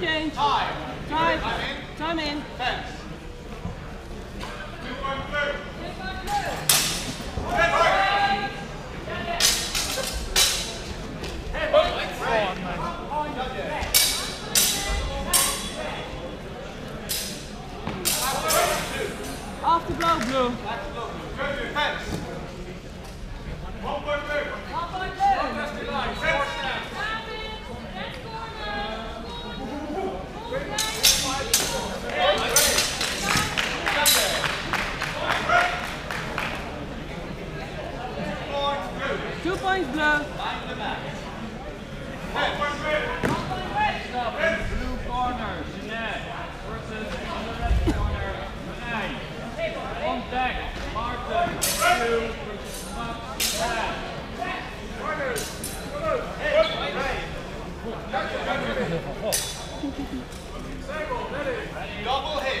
geschoven? Unclear exchange. Time. Time. Time in. After blow blue. Points blue. Blue corner, Jeanette versus on the red corner, Renee. On deck, Martin, blue versus Max, red. Double hit.